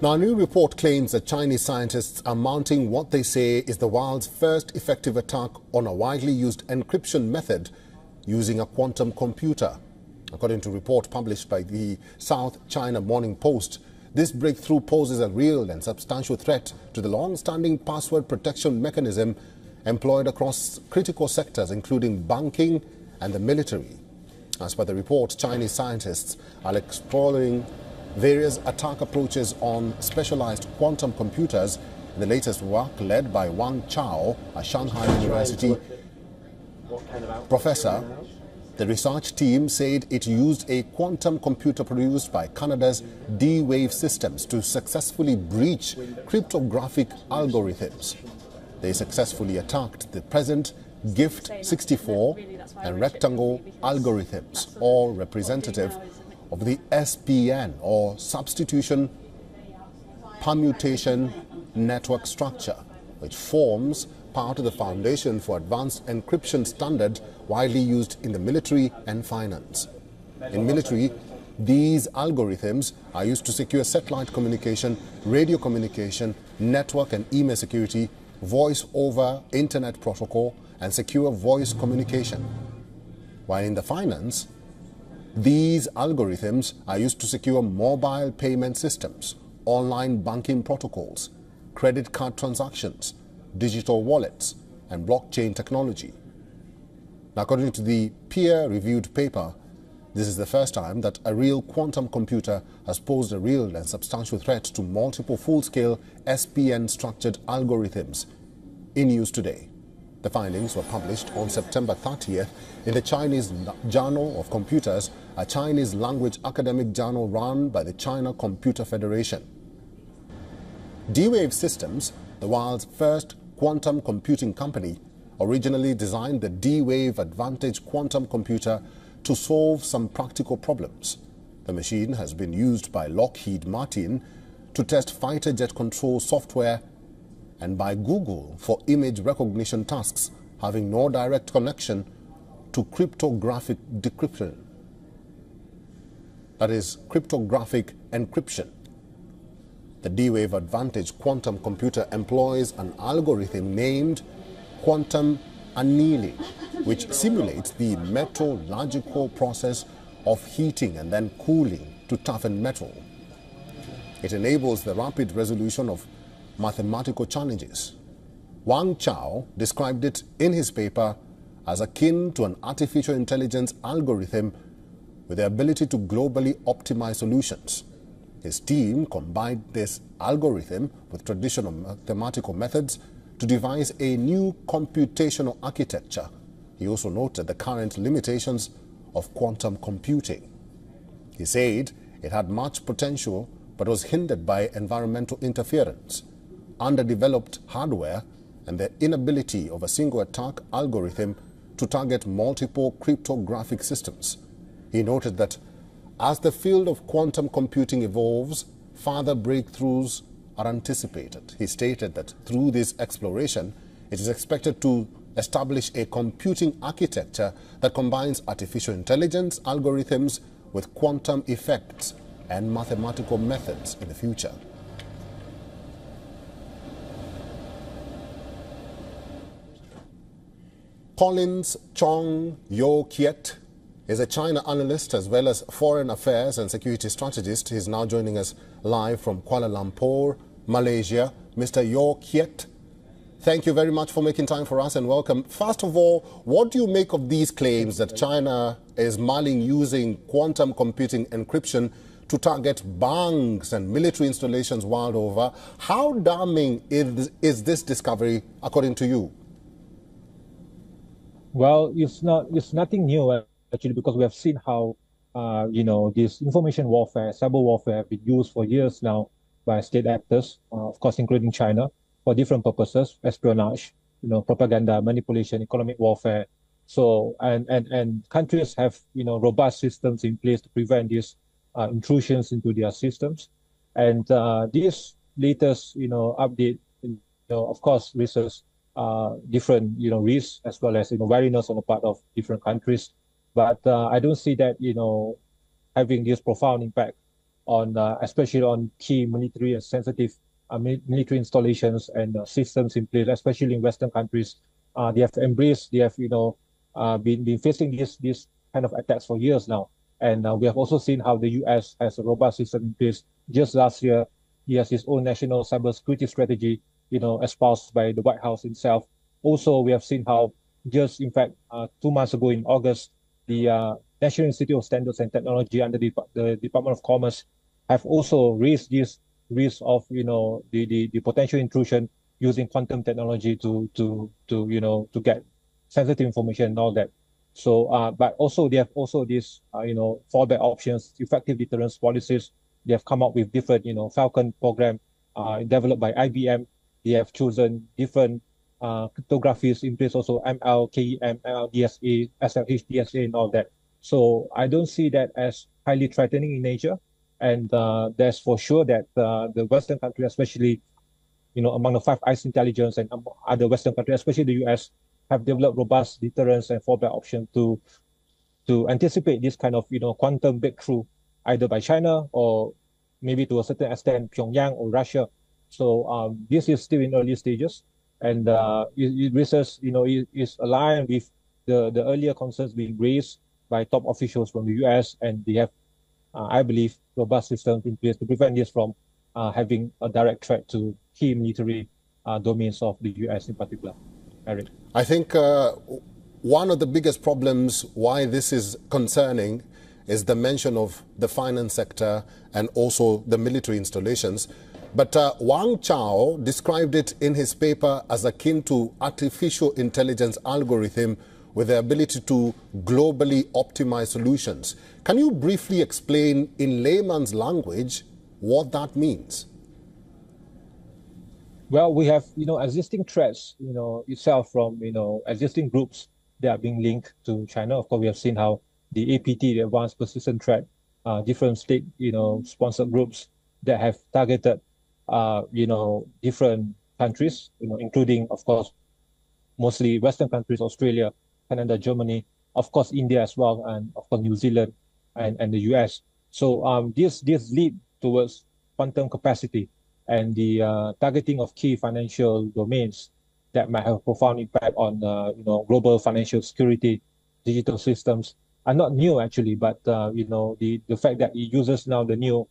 Now, a new report claims that Chinese scientists are mounting what they say is the world's first effective attack on a widely used encryption method using a quantum computer. According to a report published by the South China Morning Post, this breakthrough poses a real and substantial threat to the long-standing password protection mechanism employed across critical sectors, including banking and the military. As per the report, Chinese scientists are exploring various attack approaches on specialized quantum computers the latest work led by Wang Chao, a Shanghai University professor. The research team said it used a quantum computer produced by Canada's D-Wave Systems to successfully breach cryptographic algorithms. They successfully attacked the present GIFT 64 and rectangle algorithms, all representative of the SPN or substitution permutation network structure, which forms part of the foundation for advanced encryption standard widely used in the military and finance. In military, these algorithms are used to secure satellite communication, radio communication, network and email security, voice over internet protocol, and secure voice communication. While in the finance, these algorithms are used to secure mobile payment systems, online banking protocols, credit card transactions, digital wallets, and blockchain technology. Now, according to the peer-reviewed paper, this is the first time that a real quantum computer has posed a real and substantial threat to multiple full-scale SPN-structured algorithms in use today. The findings were published on September 30th in the Chinese Journal of Computers, a Chinese language academic journal run by the China Computer Federation. D-Wave Systems, the world's first quantum computing company, originally designed the D-Wave Advantage quantum computer to solve some practical problems. The machine has been used by Lockheed Martin to test fighter jet control software and by Google for image recognition tasks having no direct connection to cryptographic decryption. That is cryptographic encryption. The D-Wave Advantage quantum computer employs an algorithm named quantum annealing, which simulates the metallurgical process of heating and then cooling to toughen metal. It enables the rapid resolution of mathematical challenges. Wang Chao described it in his paper as akin to an artificial intelligence algorithm with the ability to globally optimize solutions. His team combined this algorithm with traditional mathematical methods to devise a new computational architecture. He also noted the current limitations of quantum computing. He said it had much potential but was hindered by environmental interference underdeveloped hardware and the inability of a single attack algorithm to target multiple cryptographic systems. He noted that as the field of quantum computing evolves, further breakthroughs are anticipated. He stated that through this exploration, it is expected to establish a computing architecture that combines artificial intelligence algorithms with quantum effects and mathematical methods in the future. Collins Chong Yew Keat is a China analyst as well as foreign affairs and security strategist. He's now joining us live from Kuala Lumpur, Malaysia. Mr. Yew Keat, thank you very much for making time for us and welcome. First of all, what do you make of these claims that China is mulling using quantum computing encryption to target banks and military installations world over? How damning is, is this discovery, according to you? Well, it's not it's nothing new actually because we have seen how uh, you know this information warfare, cyber warfare, have been used for years now by state actors, uh, of course, including China, for different purposes, espionage, you know, propaganda, manipulation, economic warfare. So and and and countries have you know robust systems in place to prevent these uh, intrusions into their systems, and uh, this latest you know update, you know, of course, raises uh, different you know risks as well as you know wariness on the part of different countries. But uh, I don't see that you know having this profound impact on uh, especially on key military and sensitive uh, military installations and uh, systems in place, especially in Western countries. Uh, they have embraced, they have you know been been facing this this kind of attacks for years now, and we have also seen how the U.S. has a robust system in place. Just last year, he has his own national cybersecurity strategy, you know, espoused by the White House itself. Also, we have seen how just in fact uh, two months ago in August, the National Institute of Standards and Technology under the, the Department of Commerce have also raised this risk of you know the, the, the potential intrusion using quantum technology to to to you know to get sensitive information and all that. So, uh, but also they have also these uh, you know fallback options, effective deterrence policies. They have come up with different you know Falcon program uh, developed by IBM. They have chosen different uh, cryptographies in place, also ML, KEM, MLDSA, SLHDSA, and all that. So I don't see that as highly threatening in nature. And uh, there's for sure that uh, the Western country, especially, you know, among the Five Eyes intelligence and other Western countries, especially the US, have developed robust deterrence and fallback option to to anticipate this kind of, you know, quantum breakthrough, either by China or maybe to a certain extent Pyongyang or Russia. So um, this is still in early stages, and uh, it, it you know, it is aligned with the the earlier concerns being raised by top officials from the US, and they have, uh, I believe, robust systems in place to prevent this from uh, having a direct threat to key military uh, domains of the US in particular. Eric. I think uh, one of the biggest problems why this is concerning is the mention of the finance sector and also the military installations. But uh, Wang Chao described it in his paper as akin to artificial intelligence algorithm with the ability to globally optimize solutions. Can you briefly explain in layman's language what that means? Well, we have, you know, existing threats, you know, itself from, you know, existing groups that are being linked to China. Of course, we have seen how the APT, the Advanced Persistent Threat, uh, different state, you know, sponsored groups that have targeted, uh, you know, different countries, you know, including, of course, mostly Western countries, Australia, Canada, Germany, of course, India as well, and of course, New Zealand and, and the US. So um, this, this lead towards quantum capacity and the uh, targeting of key financial domains that might have a profound impact on uh, you know global financial security, digital systems are not new actually, but uh, you know the the fact that it uses now the new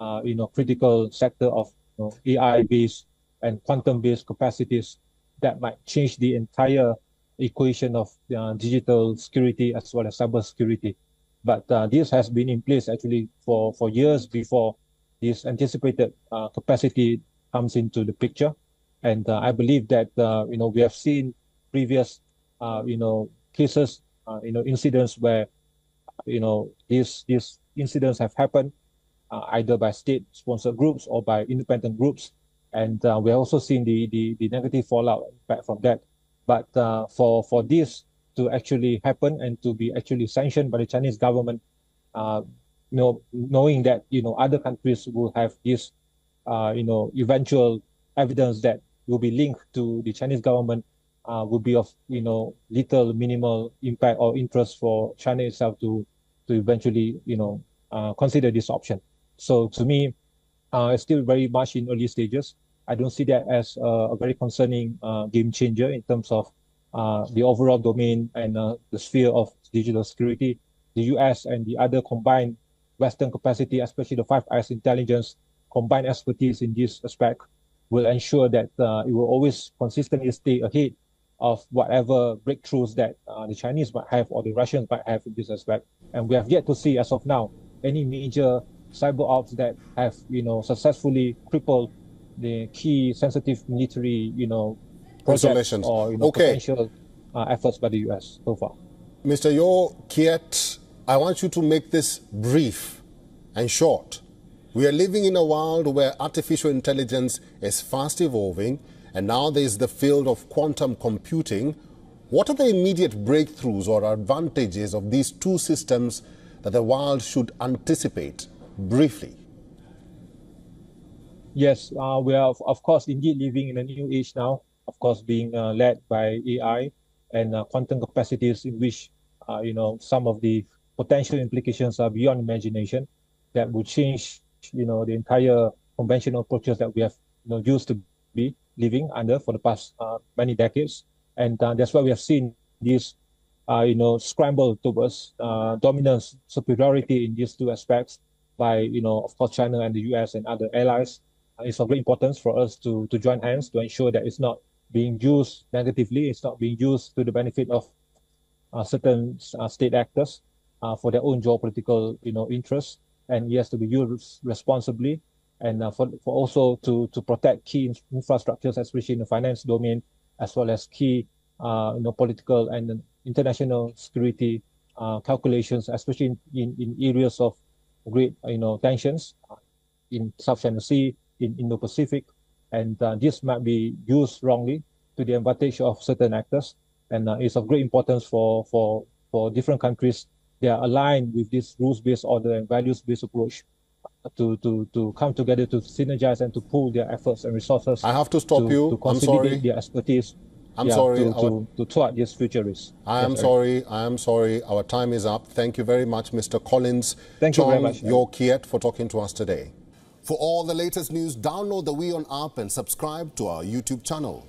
uh, you know critical sector of know, AI based and quantum based capacities that might change the entire equation of uh, digital security as well as cyber security. But uh, this has been in place actually for, for years before this anticipated uh, capacity comes into the picture. And uh, I believe that, uh, you know, we have seen previous, uh, you know, cases, you know, incidents where, you know, these, these incidents have happened either by state-sponsored groups or by independent groups. And we have also seen the, the, the negative fallout from that. But uh, for for this to actually happen and to be actually sanctioned by the Chinese government, uh, you know, knowing that you know other countries will have this, uh, you know, eventual evidence that will be linked to the Chinese government, uh, will be of you know little minimal impact or interest for China itself to to eventually you know uh, consider this option. So to me, uh, it's still very much in early stages. I don't see that as a, very concerning uh, game changer in terms of uh, the overall domain and uh, the sphere of digital security. The US and the other combined Western capacity, especially the Five Eyes intelligence, combined expertise in this aspect will ensure that uh, it will always consistently stay ahead of whatever breakthroughs that uh, the Chinese might have or the Russians might have in this aspect. And we have yet to see, as of now, any major cyber ops that have, you know, successfully crippled the key sensitive military, you know, projects or you know, okay. potential uh, efforts by the U.S. so far. Mr. Yew Keat, I want you to make this brief and short. We are living in a world where artificial intelligence is fast evolving, and now there is the field of quantum computing. What are the immediate breakthroughs or advantages of these two systems that the world should anticipate briefly? Yes, uh, we are, of course, indeed living in a new age now, of course, being uh, led by AI and uh, quantum capacities in which, uh, you know, some of the potential implications are beyond imagination that would change you know, the entire conventional approaches that we have you know, used to be living under for the past uh, many decades. And uh, that's why we have seen this, you know, scramble towards dominance, superiority in these two aspects by, you know, of course, China and the US and other allies. Uh, it's of great importance for us to, to join hands to ensure that it's not being used negatively, it's not being used to the benefit of uh, certain state actors for their own geopolitical, you know, interests. And it has to be used responsibly and uh, for, for also to, to protect key infrastructures, especially in the finance domain, as well as key uh, you know, political and international security uh, calculations, especially in, in, in, areas of great you know tensions in South China Sea, in Indo-Pacific, and uh, this might be used wrongly to the advantage of certain actors, and uh, it's of great importance for for for different countries. They are aligned with this rules-based order and values-based approach to, to, to come together to synergize and to pool their efforts and resources. I have to stop to, you. To consolidate I'm sorry. their expertise. I'm yeah, sorry. To, to, to thwart these futurists. I am yes, sorry. I am sorry. Our time is up. Thank you very much, Mr. Collins. Thank Chong you very much. Yew Keat for talking to us today. For all the latest news, download the WION app and subscribe to our YouTube channel.